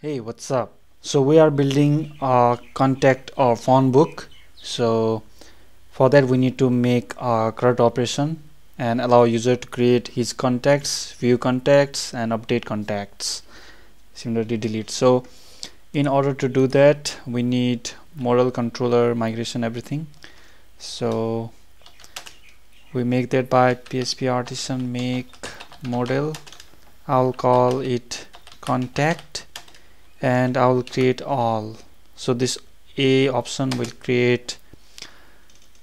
hey what's up? So we are building a contact or phone book. So for that we need to make a CRUD operation and allow user to create his contacts view contacts and update contacts. Similarly delete. So in order to do that we need model controller migration everything. So we make that by php artisan make model. I'll call it contact and I will create all. So this A option will create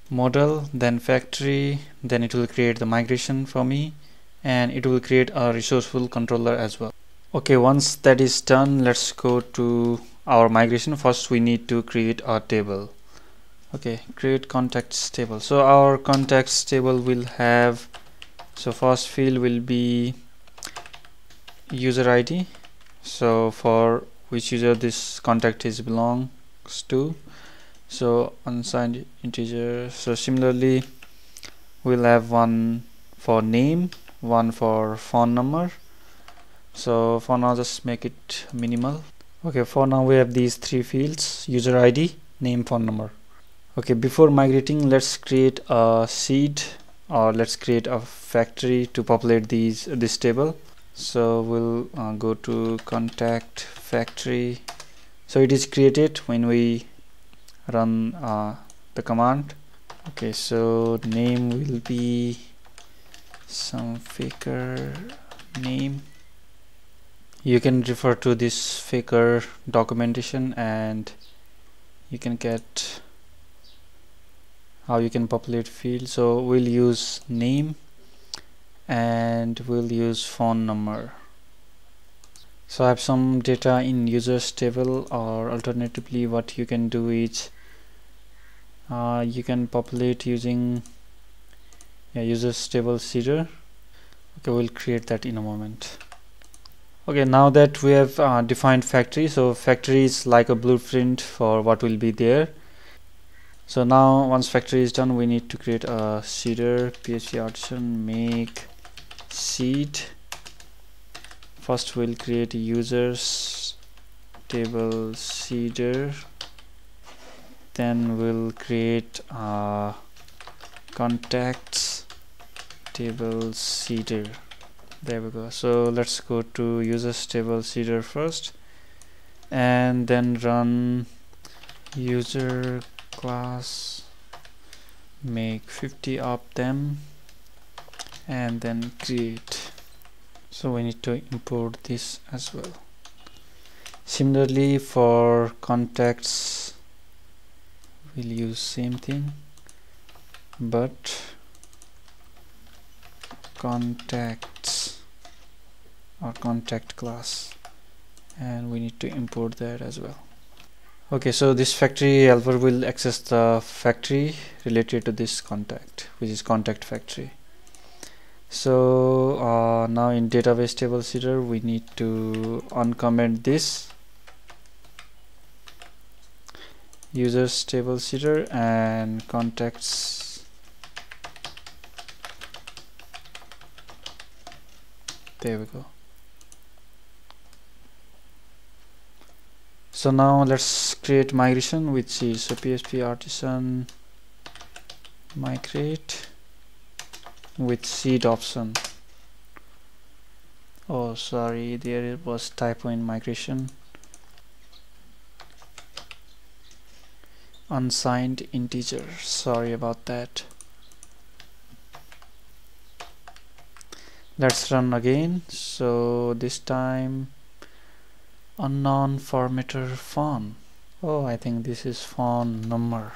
model then factory then it will create the migration for me and it will create a resourceful controller as well. Okay once that is done let's go to our migration. First we need to create a table. Okay create contacts table. So our contacts table will have so first field will be user ID so for which user this contact is belongs to. So unsigned integer. So similarly we'll have one for name one for phone number. So for now just make it minimal. Okay for now we have these three fields. User id name phone number. Okay before migrating let's create a seed or let's create a factory to populate these this table so we'll uh, go to contact factory. So it is created when we run uh, the command. Okay so name will be some faker name. You can refer to this faker documentation and you can get how you can populate field. So we'll use name and we'll use phone number. So I have some data in users table or alternatively what you can do is uh, you can populate using users table seeder. Okay we'll create that in a moment. Okay now that we have uh, defined factory so factory is like a blueprint for what will be there. So now once factory is done we need to create a seeder php artisan make seed first we'll create users table seeder. Then we'll create uh, contacts table seeder. There we go. So let's go to users table seeder first. And then run user class. Make 50 of them and then create. So we need to import this as well. Similarly for contacts we'll use same thing but contacts or contact class and we need to import that as well. Okay so this factory helper will access the factory related to this contact which is contact factory so uh, now in database table seeder we need to uncomment this users table seeder and contacts. There we go. So now let's create migration which is so php artisan migrate with seed option. Oh sorry there it was typo in migration. Unsigned integer sorry about that. Let's run again. So this time unknown formatter phone oh I think this is phone number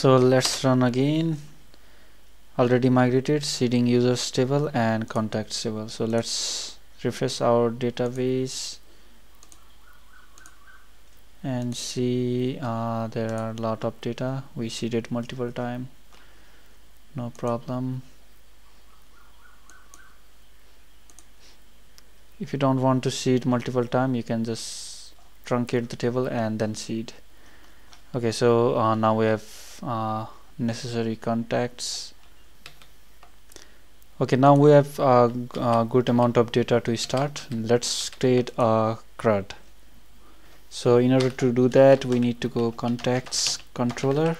so let's run again. Already migrated seeding users table and contacts table so let's refresh our database and see uh, there are a lot of data. We seeded multiple time. No problem. If you don't want to seed multiple time you can just truncate the table and then seed. Okay so uh, now we have uh, necessary contacts. Okay now we have a, a good amount of data to start. Let's create a CRUD so in order to do that we need to go contacts controller.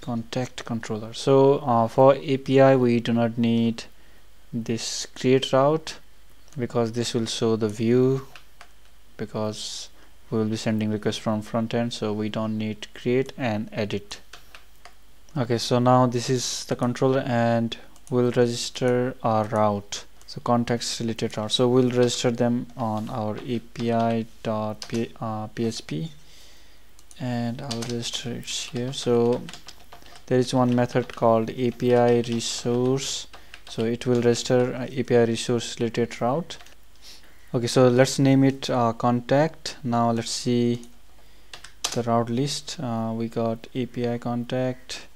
Contact controller. So uh, for API we do not need this create route because this will show the view because we will be sending request from front end so we don't need create and edit. Okay so now this is the controller and we'll register our route. So context related route. So we'll register them on our api.php uh, and I'll register it here. So there is one method called API resource. So it will register API resource related route okay so let's name it uh, contact. Now let's see the route list. Uh, we got API contact.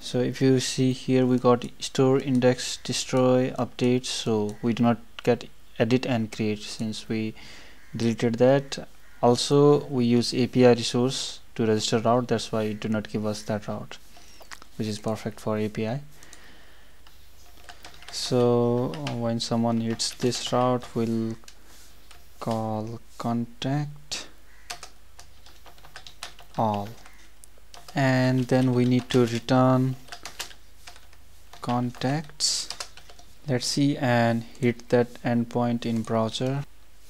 So if you see here we got store index destroy update. So we do not get edit and create since we deleted that. Also we use API resource to register route. That's why it do not give us that route which is perfect for API so when someone hits this route we'll call contact all. And then we need to return contacts. Let's see and hit that endpoint in browser.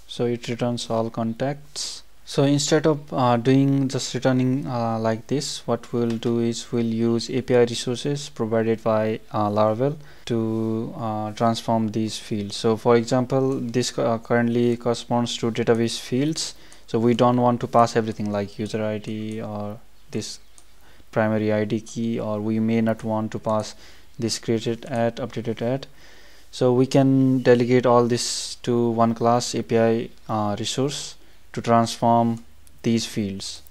So it returns all contacts so instead of uh, doing just returning uh, like this what we'll do is we'll use API resources provided by uh, Laravel to uh, transform these fields. So for example this uh, currently corresponds to database fields. So we don't want to pass everything like user ID or this primary id key or we may not want to pass this created at updated at. So we can delegate all this to one class API uh, resource to transform these fields.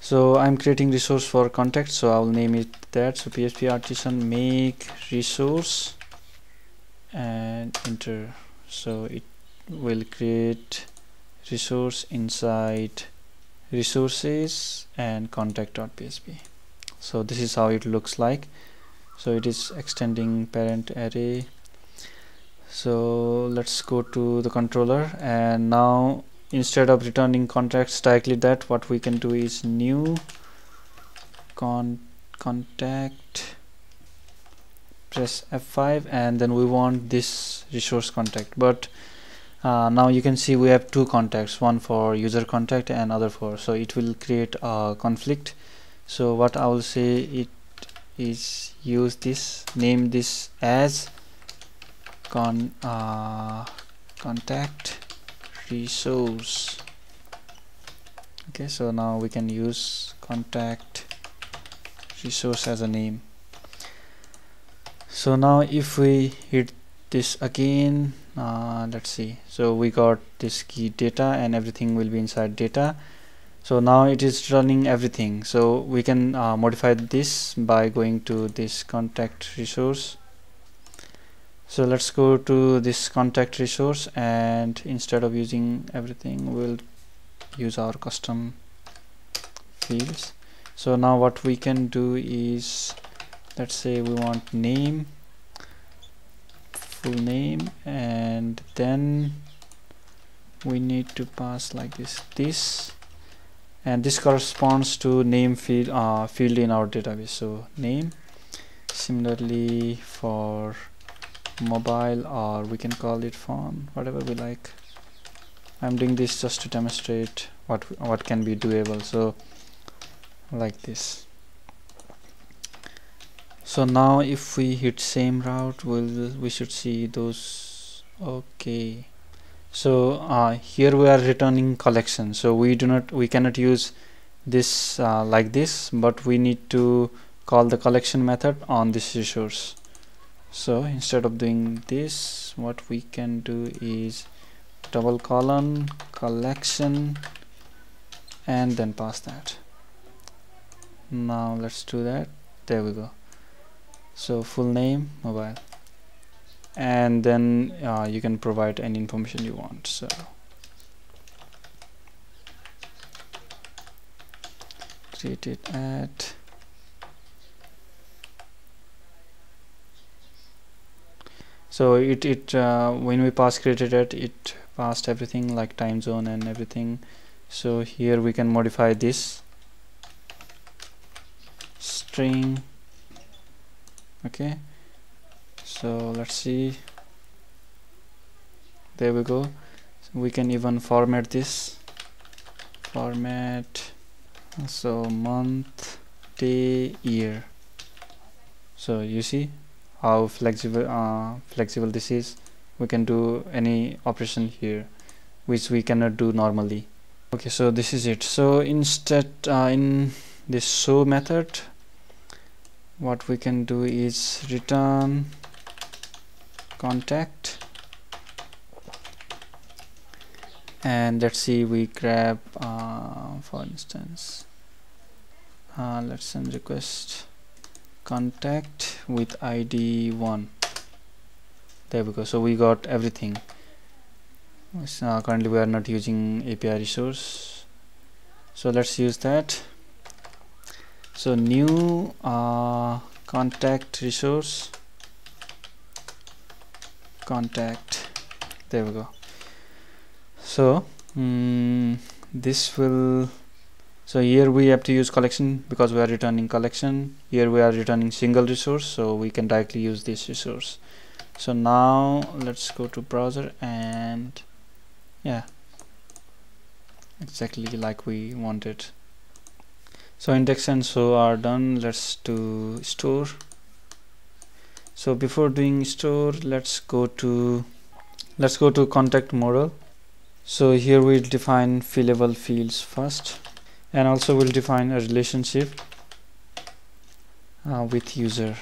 So I'm creating resource for contact so I'll name it that. So PHP artisan make resource and enter. So it will create resource inside resources and contact.php so this is how it looks like. So it is extending parent array. So let's go to the controller and now instead of returning contacts directly that what we can do is new con contact press F5 and then we want this resource contact. But uh, now you can see we have two contacts one for user contact and other for so it will create a conflict. So what I will say it is use this name this as con uh, contact resource okay so now we can use contact resource as a name. So now if we hit this again uh, let's see. So we got this key data and everything will be inside data. So now it is running everything. So we can uh, modify this by going to this contact resource so let's go to this contact resource and instead of using everything we'll use our custom fields. So now what we can do is let's say we want name full name and then we need to pass like this this and this corresponds to name field uh, field in our database. So name similarly for mobile or we can call it phone whatever we like. I'm doing this just to demonstrate what what can be doable. So like this. So now if we hit same route we'll we should see those okay. So uh, here we are returning collection. So we do not we cannot use this uh, like this but we need to call the collection method on this resource so instead of doing this what we can do is double colon collection and then pass that. Now let's do that. There we go. So full name mobile. And then uh, you can provide any information you want so. Create it at so it it uh, when we pass created it it passed everything like time zone and everything. So here we can modify this string. Okay. So let's see. There we go. So we can even format this. Format so month day year. So you see how flexible uh, flexible this is we can do any operation here which we cannot do normally. Okay so this is it. So instead uh, in this show method what we can do is return contact. And let's see we grab uh, for instance uh, let's send request contact with id 1 there we go. So we got everything. Uh, currently we are not using API resource. So let's use that. So new uh, contact resource. Contact. There we go. So mm, this will so here we have to use collection because we are returning collection. Here we are returning single resource so we can directly use this resource. So now let's go to browser and yeah exactly like we wanted. So index and show are done. Let's do store. So before doing store let's go to let's go to contact model. So here we'll define fillable fields first and also we'll define a relationship uh, with user.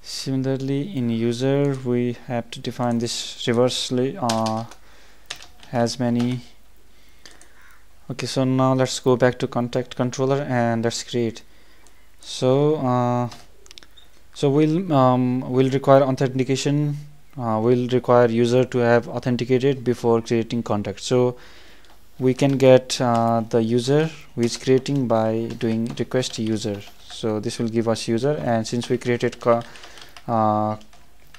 Similarly in user we have to define this reversely uh, as many. Okay so now let's go back to contact controller and let's create. So uh, so we'll um, will require authentication uh, will require user to have authenticated before creating contact. So we can get uh, the user who is creating by doing request user. So this will give us user and since we created uh,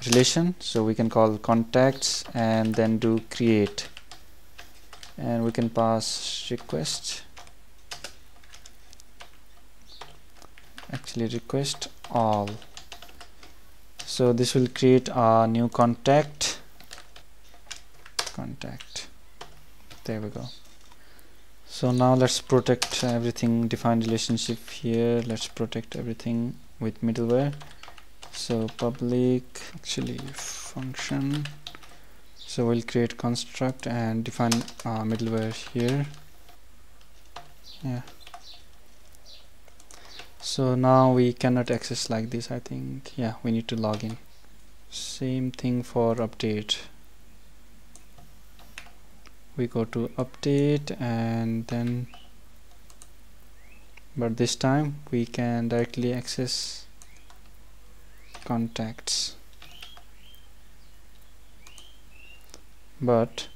relation so we can call contacts and then do create. And we can pass request. Actually request all. So this will create a new contact. Contact. There we go so now let's protect everything define relationship here. Let's protect everything with middleware. So public actually function. So we'll create construct and define uh, middleware here. Yeah. So now we cannot access like this I think. Yeah we need to log in. Same thing for update we go to update and then but this time we can directly access contacts. But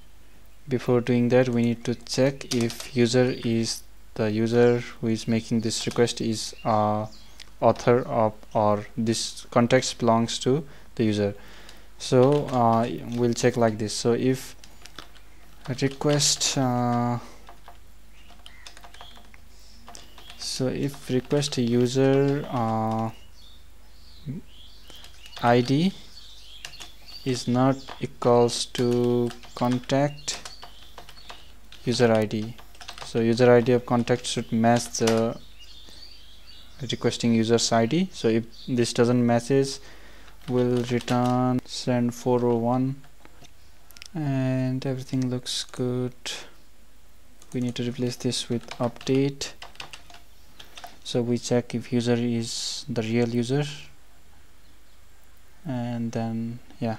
before doing that we need to check if user is the user who is making this request is uh, author of or this context belongs to the user. So uh, we'll check like this. So if request uh, so if request user uh, id is not equals to contact user id so user id of contact should match the requesting user's id so if this doesn't matches we'll return send 401 and everything looks good. We need to replace this with update. So we check if user is the real user. And then yeah.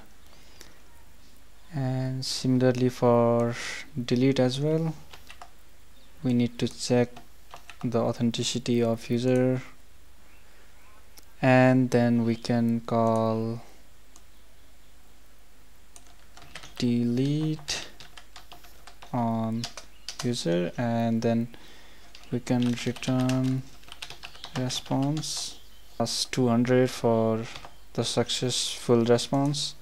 And similarly for delete as well we need to check the authenticity of user. And then we can call delete on user and then we can return response. Plus 200 for the successful response.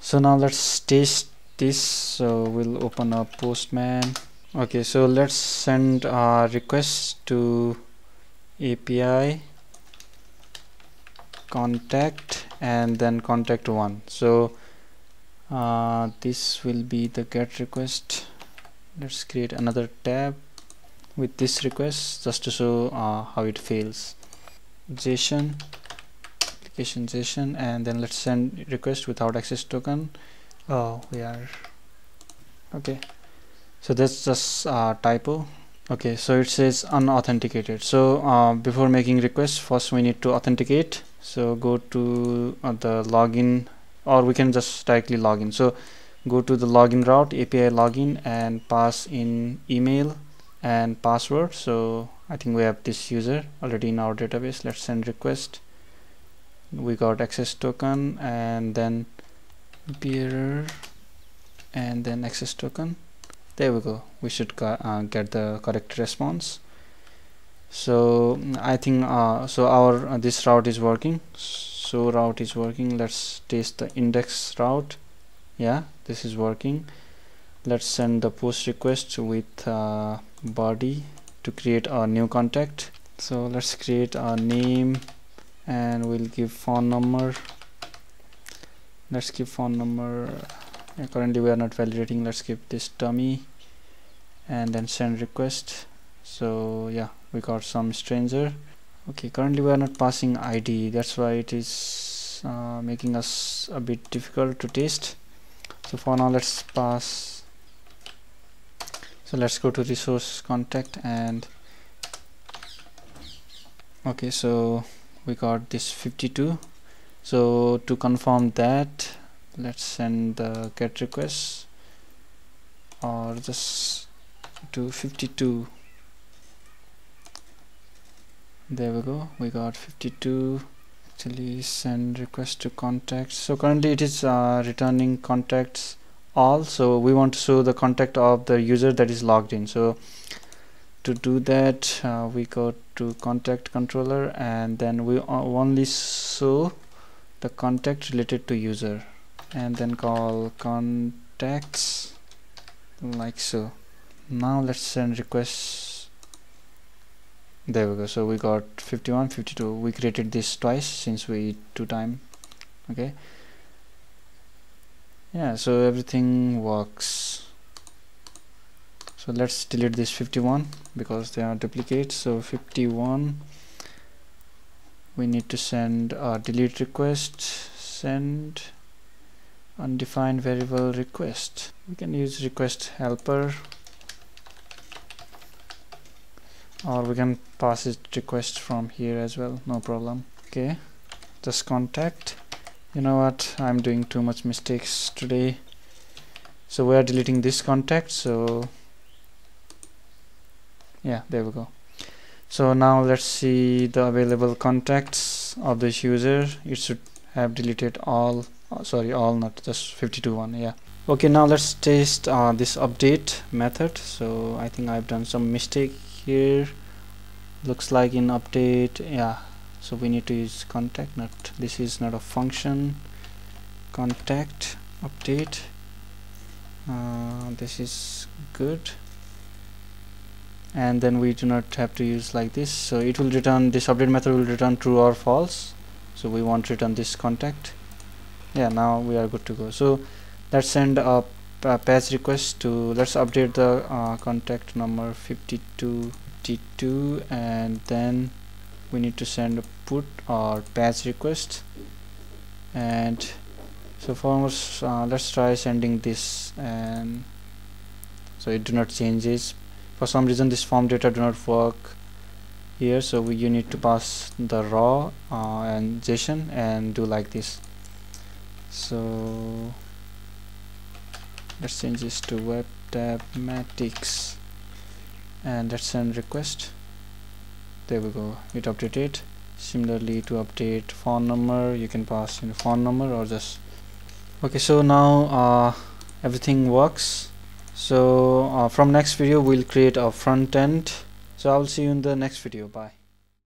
So now let's test this. So we'll open up postman. Okay so let's send a request to api contact and then contact one. So uh, this will be the get request. Let's create another tab with this request just to show uh, how it fails. JSON application JSON and then let's send request without access token. Oh we are. Okay. So that's just a typo. Okay so it says unauthenticated. So uh, before making request first we need to authenticate. So go to uh, the login or we can just directly login so go to the login route API login and pass in email and password. So I think we have this user already in our database. Let's send request. We got access token and then bearer and then access token. There we go. We should uh, get the correct response. So I think uh, so our uh, this route is working so route is working. Let's test the index route. Yeah this is working. Let's send the post request with uh, body to create a new contact. So let's create a name and we'll give phone number. Let's give phone number. Yeah, currently we are not validating. Let's give this dummy and then send request. So yeah we got some stranger okay currently we are not passing id that's why it is uh, making us a bit difficult to test. So for now let's pass. So let's go to resource contact and okay so we got this 52 so to confirm that let's send the get request or just to 52 there we go. We got 52 actually send request to contacts so currently it is uh, returning contacts all. So we want to show the contact of the user that is logged in. So to do that uh, we go to contact controller and then we only show the contact related to user and then call contacts like so. Now let's send requests there we go. So we got 51 52 we created this twice since we two time. Okay? Yeah so everything works. So let's delete this 51 because they are duplicates. So 51 we need to send a delete request. Send undefined variable request. We can use request helper or we can pass it request from here as well. No problem. Okay. Just contact. You know what? I'm doing too much mistakes today. So we are deleting this contact. So yeah there we go. So now let's see the available contacts of this user. It should have deleted all oh, sorry all not just 52 one yeah. Okay now let's test uh, this update method. So I think I've done some mistake here. Looks like in update yeah. So we need to use contact not this is not a function. Contact update. Uh, this is good. And then we do not have to use like this. So it will return this update method will return true or false. So we want to return this contact. Yeah now we are good to go. So let's send a, a patch request to let's update the uh, contact number 52 52 and then we need to send a put or patch request. And so first uh, let's try sending this and so it do not changes for some reason this form data do not work here so we, you need to pass the raw uh, and JSON and do like this. So let's change this to web and let's send request. There we go. It updated. Similarly to update phone number you can pass in phone number or just. Okay so now uh, everything works. So uh, from next video we'll create a front end. So i'll see you in the next video. Bye